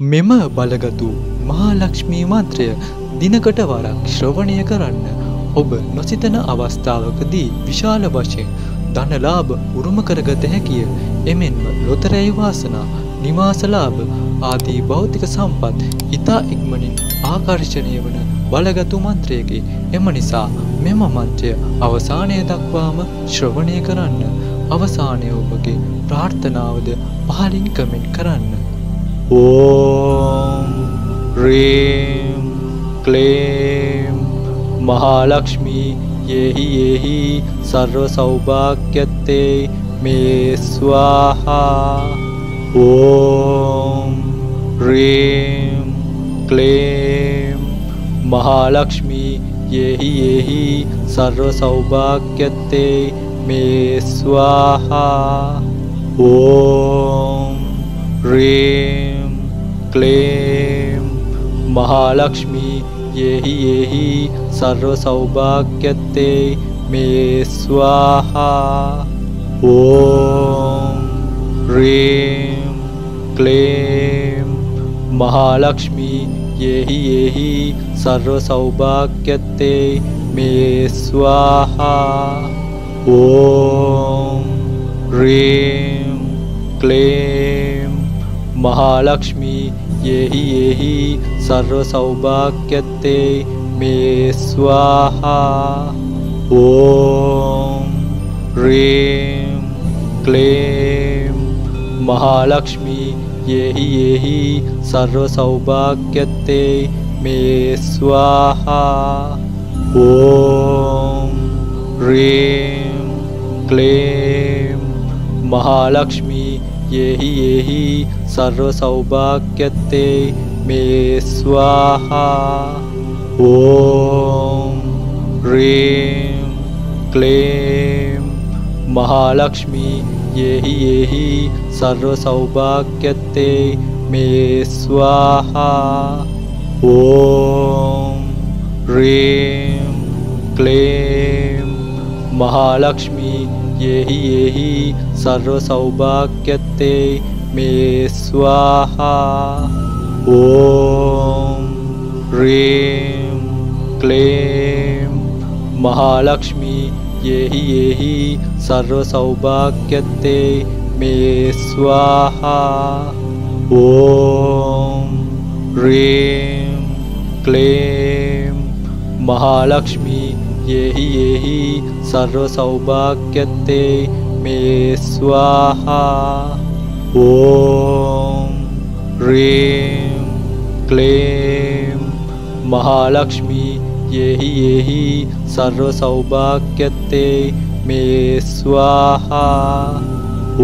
මෙම බලගතු මහාලක්ෂ්මී මන්ත්‍රය දිනකට වරක් ශ්‍රවණය කරන්න ඔබ නොසිතන අවස්ථාවකදී විශාල වශයෙන් ධනලාභ උරුම කරගත හැකිය. එමෙන්ම ලොතරැයි වාසනා, නිවාසලාභ ආදී භෞතික සම්පත් ඊතා ඉක්මනින් ආකර්ෂණය වන බලගතු මන්ත්‍රයකි. එම නිසා මෙම මන්ත්‍රය අවසානය දක්වාම ශ්‍රවණය කරන්න. අවසානයේ ඔබගේ ප්‍රාර්ථනාවද පහලින් කමෙන්ට් කරන්න. ॐ ह्रीं क्लीं महालक्ष्मी येहि येहि सर्वसौभाग्यते मे स्वाहा। ॐ ह्रीं क्लीं महालक्ष्मी येहि येहि सर्वसौभाग्यते मे स्वाहा। ॐ ह्रीं क्लीं महालक्ष्मी येहि येहि सर्वसौभाग्यते मे स्वाहा। ॐ ह्रीं क्लीं। महालक्ष्मी येहि येहि सर्वसौभाग्यते मे स्वाहा। ॐ ह्रीं क्लीं। महालक्ष्मी येहि येहि सर्वसौभाग्यते मे स्वाहा। ॐ ह्रीं क्लीं महालक्ष्मी येहि येहि सर्वसौभाग्यते मे स्वाहा। ॐ ह्रीं क्लीं महालक्ष्मी येहि येहि सर्वसौभाग्यते मे स्वाहा। ॐ ह्रीं क्लीं महालक्ष्मी येहि येहि सर्वसौभाग्यते मे स्वाहा। ॐ ह्रीं क्लीं महालक्ष्मी येहि येहि सर्वसौभाग्यते मे स्वाहा। ॐ ह्रीं क्लीं महालक्ष्मी येहि येहि सर्वसौभाग्यते मे स्वाहा। ॐ ह्रीं क्लीं महालक्ष्मी येहि येहि सर्वसौभाग्यते मे स्वाहा ॐ ह्रीं क्लीं महालक्ष्मी येहि येहि सर्वसौभाग्यते मे स्वाहा।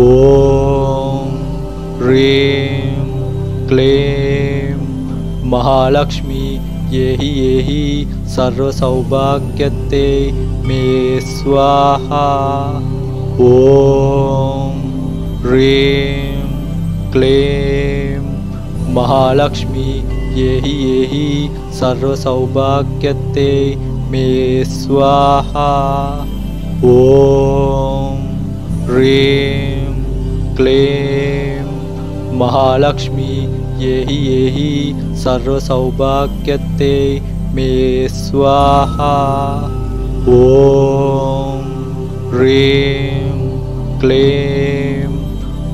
ॐ ह्रीं क्लीं महालक्ष्मी येहि येहि सर्वसौभाग्यते मे स्वाहा। ॐ ह्रीं क्लीं महालक्ष्मी येहि सर्वसौभाग्यते मे स्वाहा। ॐ ह्रीं क्लीं महालक्ष्मी येहि येहि सर्वसौभाग्यते मे स्वाहा। ॐ ह्रीं क्लीं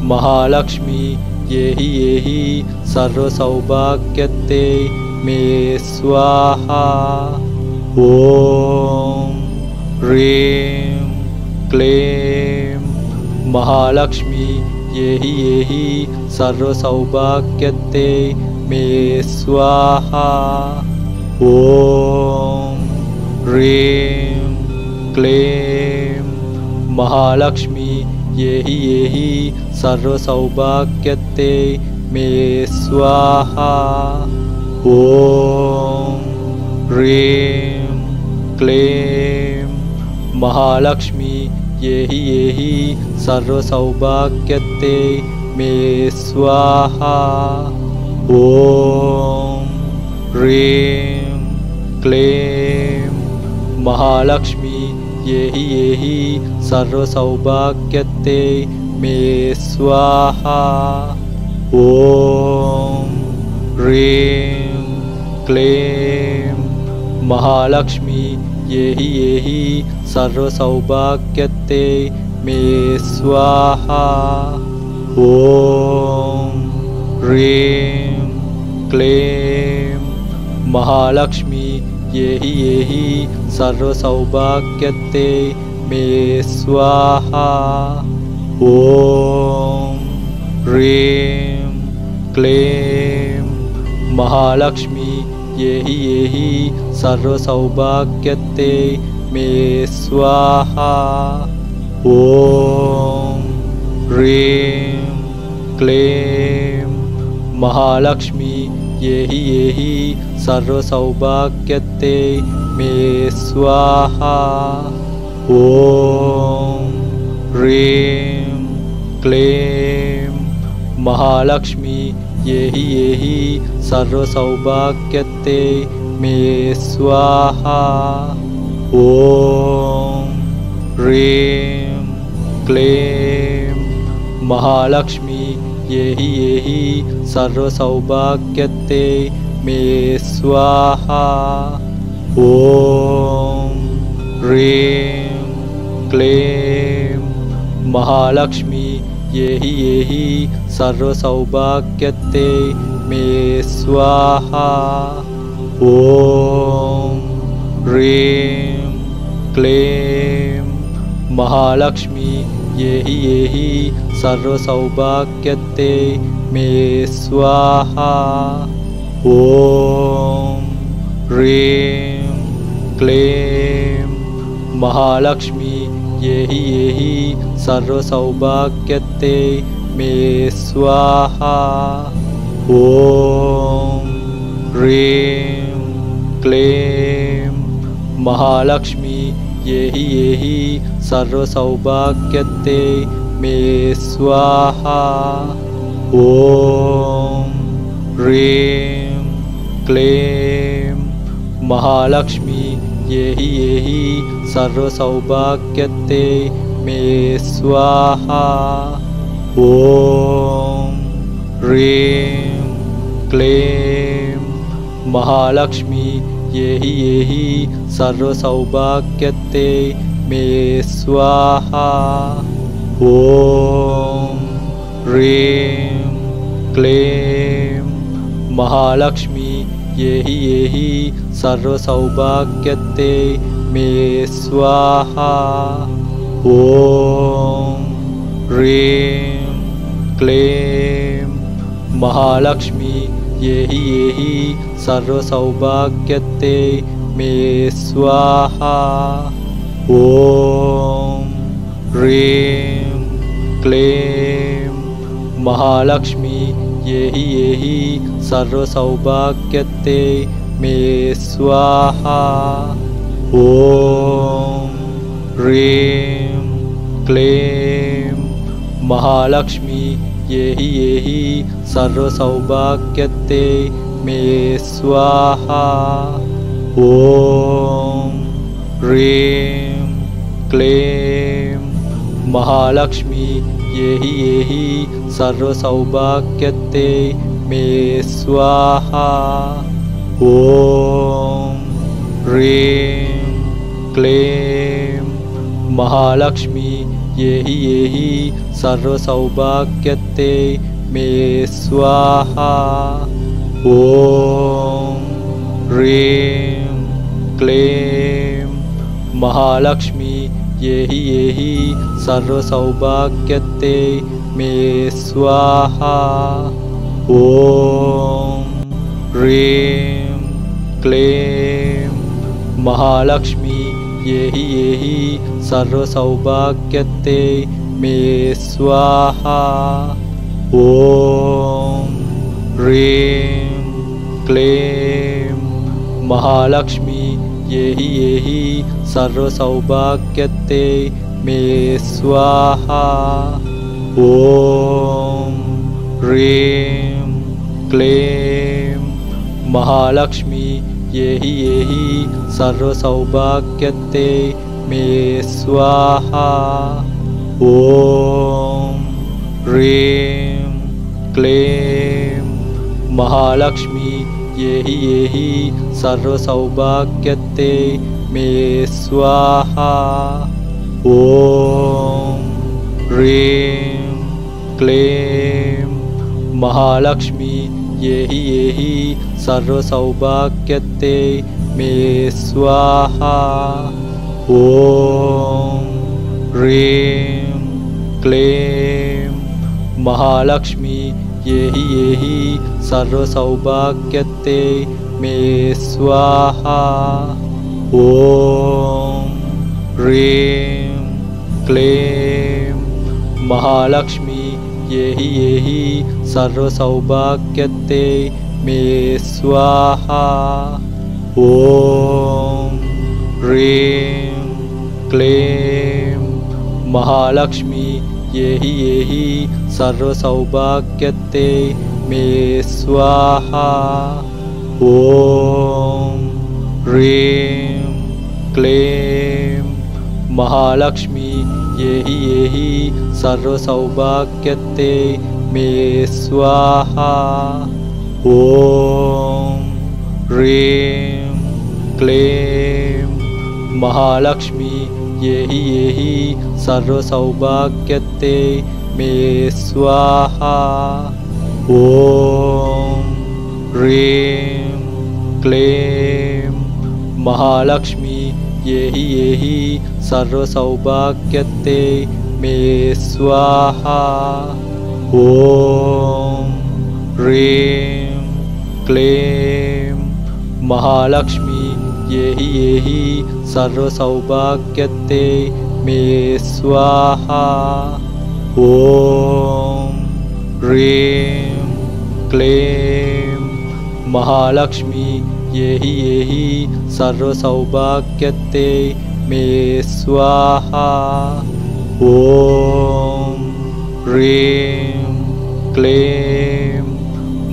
महालक्ष्मी येहि येहि सर्वसौभाग्यते मे स्वाहा। ॐ ह्रीं क्लीं महालक्ष्मी येहि येहि सर्वसौभाग्यते मे स्वाहा। ॐ ह्रीं क्लीं महालक्ष्मी येहि येहि सर्वसौभाग्यते मे स्वाहा। ॐ ह्रीं क्लीं महालक्ष्मी येहि येहि सर्वसौभाग्यते मे स्वाहा। ॐ ह्रीं क्लीं महालक्ष्मी येहि येहि सर्वसौभाग्यते मे स्वाहा। ॐ ह्रीं क्लीं महालक्ष्मी येहि येहि सर्वसौभाग्यते मे स्वाहा। ॐ ह्रीं क्लीं महालक्ष्मी येहि येहि सर्वसौभाग्यते मे स्वाहा। ॐ ह्रीं क्लीं महालक्ष्मी येहि येहि सर्वसौभाग्यते मे स्वाहा। ॐ ह्रीं क्लीं महालक्ष्मी येहि येहि सर्वसौभाग्यते मे स्वाहा। ॐ ह्रीं क्लीं महालक्ष्मी येहि येहि सर्वसौभाग्यते मे स्वाहा। ॐ ह्रीं क्लीं महालक्ष्मी येहि येहि सर्वसौभाग्यते मे स्वाहा। ॐ ह्रीं क्लीं महालक्ष्मी येहि येहि सर्वसौभाग्यते मे स्वाहा। ॐ ह्रीं क्लीं महालक्ष्मी येहि येहि सर्वसौभाग्यते मे स्वाहा। ॐ ह्रीं क्लीं महालक्ष्मी येहि येहि सर्वसौभाग्यते मे स्वाहा। ॐ ह्रीं क्लीं महालक्ष्मी येहि येहि सर्वसौभाग्यते मे स्वाहा। ॐ ह्रीं क्लीं महालक्ष्मी येहि येहि सर्वसौभाग्यते मे स्वाहा। ॐ ह्रीं क्लीं महालक्ष्मी येहि सर्वसौभाग्यते मे स्वाहा। ॐ ह्रीं क्लीं महालक्ष्मी येहि येहि सर्वसौभाग्यते मे स्वाहा। ॐ ह्रीं क्लीं महालक्ष्मी येहि येहि सर्वसौभाग्यते मे स्वाहा। ॐ ह्रीं क्लीं महालक्ष्मी येहि येहि सर्वसौभाग्यते मे स्वाहा। ॐ ह्रीं क्लीं महालक्ष्मी येहि येहि सर्वसौभाग्यते मे स्वाहा। ॐ ह्रीं क्लीं। महालक्ष्मी येहि येहि सर्वसौभाग्यते मे स्वाहा। ॐ ह्रीं क्लीं महालक्ष्मी येहि येहि सर्वसौभाग्यते मे स्वाहा। ॐ ह्रीं क्लीं। महालक्ष्मी येहि येहि सर्वसौभाग्यते मे स्वाहा। ॐ ह्रीं क्लीं। महालक्ष्मी येहि येहि सर्वसौभाग्यते मे स्वाहा। ॐ ह्रीं क्लीं महालक्ष्मी येहि येहि सर्वसौभाग्यते मे स्वाहा। ॐ ह्रीं क्लीं महालक्ष्मी येहि येहि सर्वसौभाग्यते मे स्वाहा। ॐ ह्रीं क्लीं महालक्ष्मी येहि येहि सर्वसौभाग्यत्ते मे स्वाहा। ॐ ह्रीं क्लीं महालक्ष्मी येहि येहि सर्वसौभाग्यत्ते मे स्वाहा। ॐ ह्रीं क्लीं महालक्ष्मी येहि येहि सर्वसौभाग्यत्ते मे स्वाहा। ॐ ह्रीं क्लीं महालक्ष्मी येहि येहि सर्वसौभाग्यत्ते मे स्वाहा। ॐ ह्रीं क्लीं महालक्ष्मी येहि येहि सर्वसौभाग्यत्ते मे स्वाहा। ॐ ह्रीं क्लीं महालक्ष्मी येहि येहि सर्वसौभाग्यत्ते मे स्वाहा। ॐ ह्रीं क्लीं महालक्ष्मी येहि येहि सर्वसौभाग्यत्ते मे स्वाहा। ॐ ह्रीं क्लीं महालक्ष्मी येहि येहि सर्वसौभाग्यत्ते मे स्वाहा ॐ ह्रीं क्लीं महालक्ष्मी येहि येहि सर्वसौभाग्यत्ते मे स्वाहा। ॐ ह्रीं क्लीं महालक्ष्मी येहि येहि सर्वसौभाग्यत्ते मे स्वाहा। ॐ ह्रीं क्लीं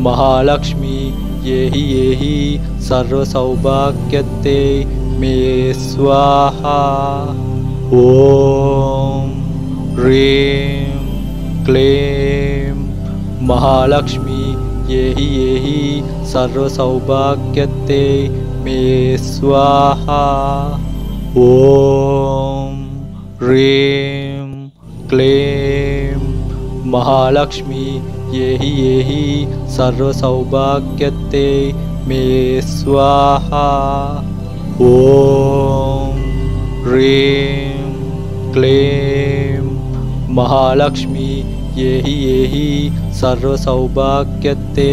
महालक्ष्मी येहि येहि सर्वसौभाग्यत्ते मे स्वाहा। ॐ ह्रीं क्लीं। महालक्ष्मी येहि येहि सर्वसौभाग्यत्ते मे स्वाहा। ॐ ह्रीं क्लीं महालक्ष्मी येहि येहि सर्वसौभाग्यत्ते मे स्वाहा। ॐ ह्रीं क्लीं महालक्ष्मी येहि येहि सर्वसौभाग्यत्ते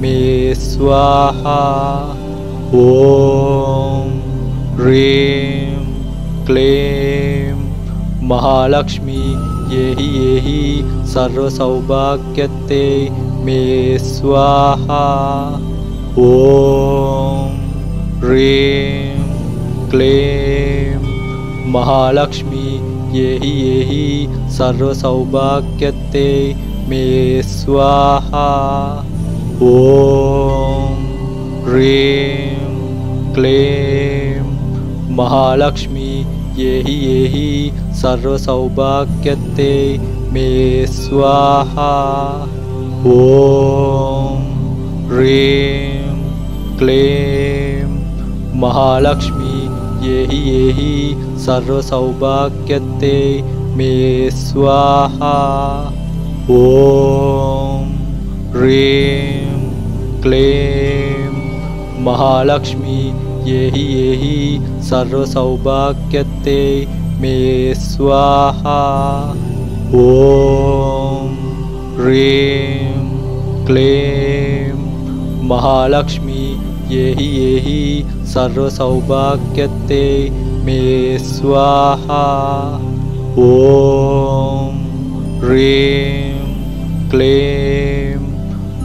मे स्वाहा। ॐ ह्रीं क्लीं महालक्ष्मी येहि येहि सर्वसौभाग्यत्ते मे स्वाहा। ॐ ह्रीं क्लीं। महालक्ष्मी येहि येहि सर्वसौभाग्यत्ते मे स्वाहा। ॐ ह्रीं क्लीं। महालक्ष्मी येहि येहि सर्वसौभाग्यत्ते मे स्वाहा। ॐ ह्रीं क्लीं महालक्ष्मी येहि येहि सर्वसौभाग्यत्ते मे स्वाहा। ॐ ह्रीं क्लीं महालक्ष्मी येहि येहि सर्वसौभाग्यत्ते मे स्वाहा। ॐ ह्रीं क्लीं महालक्ष्मी येहि येहि सर्वसौभाग्यत्ते मे स्वाहा। ॐ ह्रीं क्लीं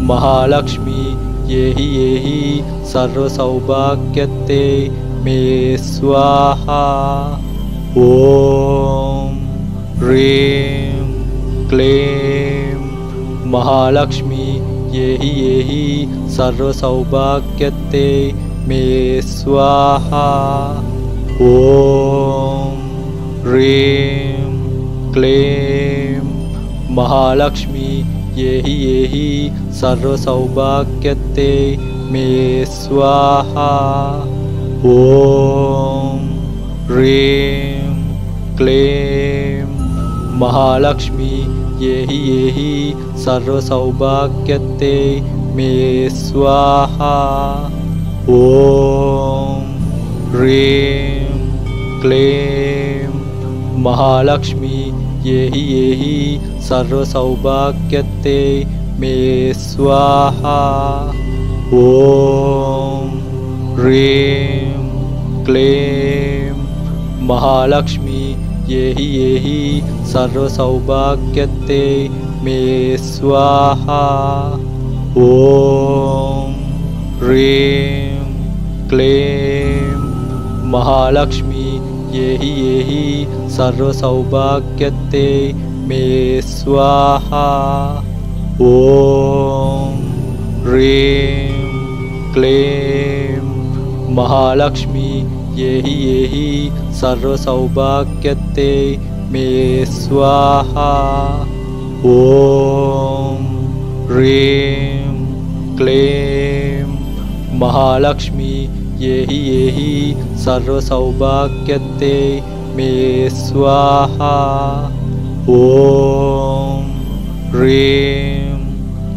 महालक्ष्मी येहि येहि सर्वसौभाग्यत्ते मे स्वाहा। ॐ ह्रीं क्लीं महालक्ष्मी येहि येहि सर्वसौभाग्यत्ते मे स्वाहा। ॐ ह्रीं क्लीं महालक्ष्मी येहि येहि सर्वसौभाग्यते मे स्वाहा। ॐ ह्रीं क्लीं महालक्ष्मी येहि येहि सर्वसौभाग्यते मे स्वाहा। ॐ ह्रीं क्लीं महालक्ष्मी येहि येहि सर्वसौभाग्यते मे स्वाहा। ॐ ह्रीं क्लीं महालक्ष्मी येहि येहि सर्वसौभाग्यते मे स्वाहा। ॐ ह्रीं क्लीं महालक्ष्मी येहि येहि सर्वसौभाग्यते मे स्वाहा। ॐ ह्रीं क्लीं महालक्ष्मी येहि येहि सर्वसौभाग्यते मे स्वाहा। ॐ ह्रीं क्लीं महालक्ष्मी येहि येहि सर्वसौभाग्यते मे स्वाहा। ॐ ह्रीं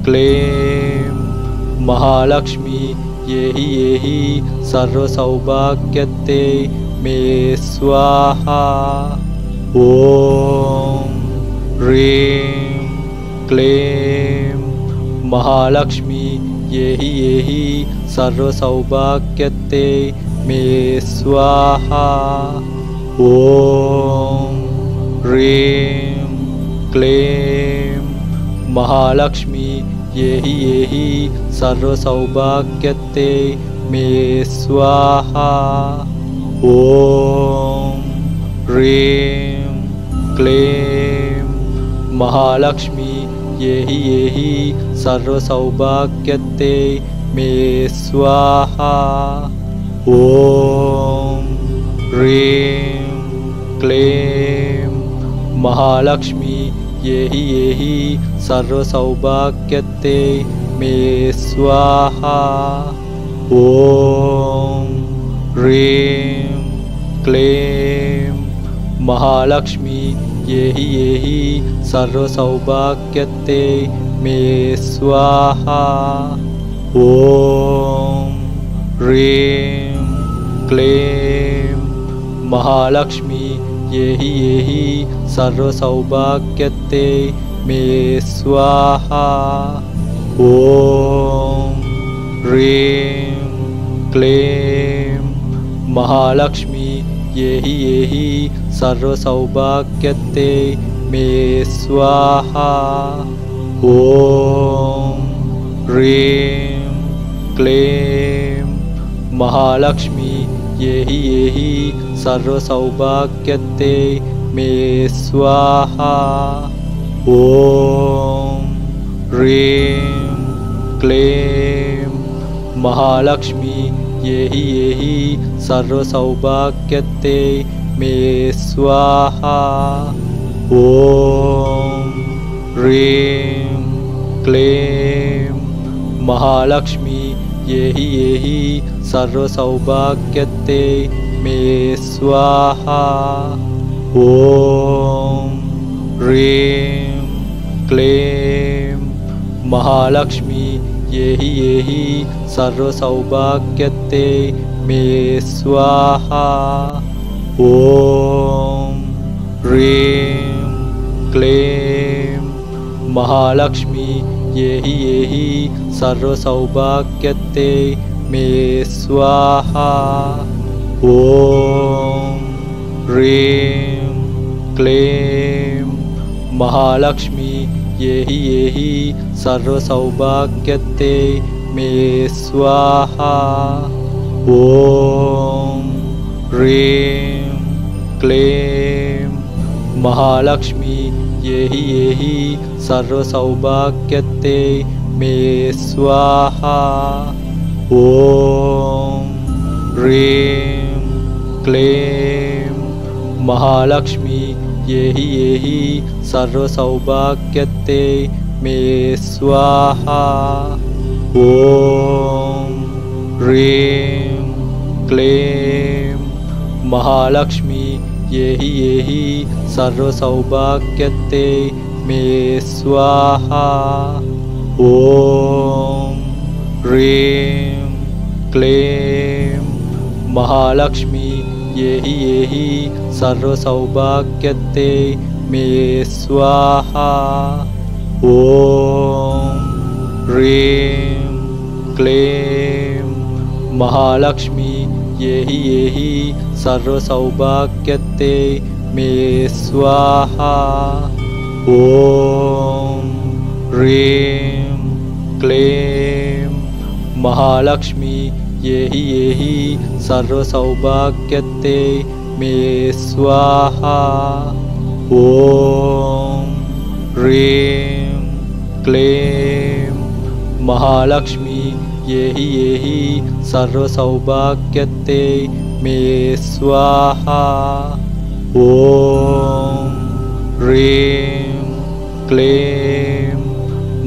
क्लीं महालक्ष्मी येहि येहि सर्वसौभाग्यते मे स्वाहा। ॐ ह्रीं क्लीं महालक्ष्मी येहि येहि सर्वसौभाग्यते मे स्वाहा ॐ ह्रीं क्लीं महालक्ष्मी येहि येहि सर्वसौभाग्यते मे स्वाहा ॐ ह्रीं क्लीं महालक्ष्मी येहि येहि सर्वसौभाग्यते मे स्वाहा ॐ ह्रीं क्लीं महालक्ष्मी येहि येहि सर्वसौभाग्यते मे स्वाहा। ॐ ह्रीं क्लीं महालक्ष्मी येहि येहि सर्वसौभाग्यते मे स्वाहा। ॐ ह्रीं क्लीं महालक्ष्मी येहि सर्वसौभाग्यते मे स्वाहा। ॐ ह्रीं क्लीं। महालक्ष्मी येहि येहि सर्वसौभाग्यते मे स्वाहा। ॐ ह्रीं क्लीं। महालक्ष्मी येहि येहि सर्वसौभाग्यते मे स्वाहा। ॐ ह्रीं क्लीं महालक्ष्मी येहि येहि सर्वसौभाग्यते मे स्वाहा। ॐ ह्रीं क्लीं महालक्ष्मी येहि येहि सर्वसौभाग्यते मे स्वाहा। ॐ ह्रीं क्लीं महालक्ष्मी येहि येहि सर्वसौभाग्यते मे स्वाहा। ॐ ह्रीं क्लीं महालक्ष्मी येहि येहि सर्वसौभाग्यते मे स्वाहा। ॐ ह्रीं क्लीं महालक्ष्मी येहि येहि सर्वसौभाग्यते मे स्वाहा। ॐ ह्रीं क्लीं महालक्ष्मी येहि येहि सर्वसौभाग्यते मे स्वाहा। ॐ ह्रीं क्लीं महालक्ष्मी। येहि येहि सर्वसौभाग्यते मे स्वाहा। ॐ ह्रीं क्लीं महालक्ष्मी। येहि येहि सर्वसौभाग्यते मे स्वाहा ॐ ह्रीं क्लीं महालक्ष्मी येहि येहि सर्वसौभाग्यते मे स्वाहा। ॐ ह्रीं क्लीं महालक्ष्मी येहि येहि सर्वसौभाग्यते मे स्वाहा। ॐ ह्रीं क्लीं महालक्ष्मी येहि येहि सर्वसौभाग्यते मे स्वाहा। ॐ ह्रीं क्लीं महालक्ष्मी येहि येहि सर्वसौभाग्यते मे स्वाहा। ॐ ह्रीं क्लीं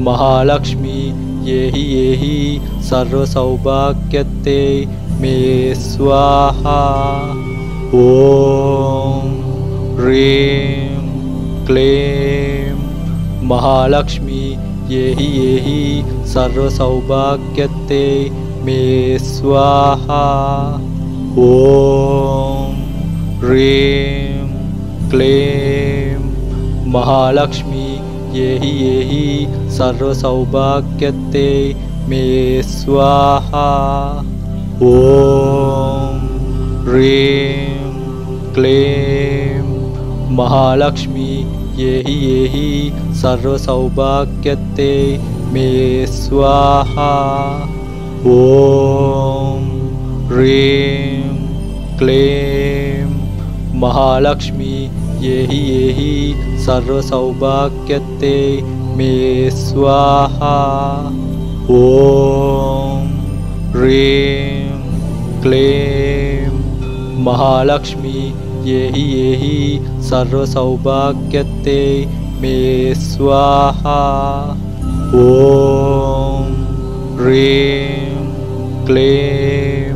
महालक्ष्मी येहि येहि सर्वसौभाग्यते मे स्वाहा। ॐ ह्रीं क्लीं महालक्ष्मी येहि येहि सर्वसौभाग्यते मे स्वाहा। ॐ ह्रीं क्लीं महालक्ष्मी येहि येहि सर्वसौभाग्यते मे स्वाहा। ॐ ह्रीं क्लीं महालक्ष्मी येहि येहि सर्वसौभाग्यते मे स्वाहा। ॐ ह्रीं क्लीं महालक्ष्मी येहि येहि सर्वसौभाग्यते मे स्वाहा। ॐ ह्रीं क्लीं महालक्ष्मी येहि येहि सर्वसौभाग्यते मे स्वाहा। ॐ ह्रीं क्लीं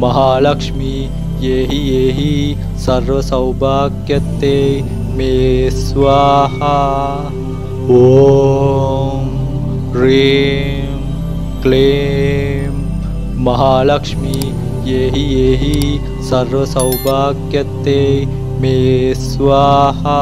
महालक्ष्मी येहि येहि सर्वसौभाग्यते मे स्वाहा। ॐ ह्रीं क्लीं महालक्ष्मी येहि येहि सर्वसौभाग्यते मे स्वाहा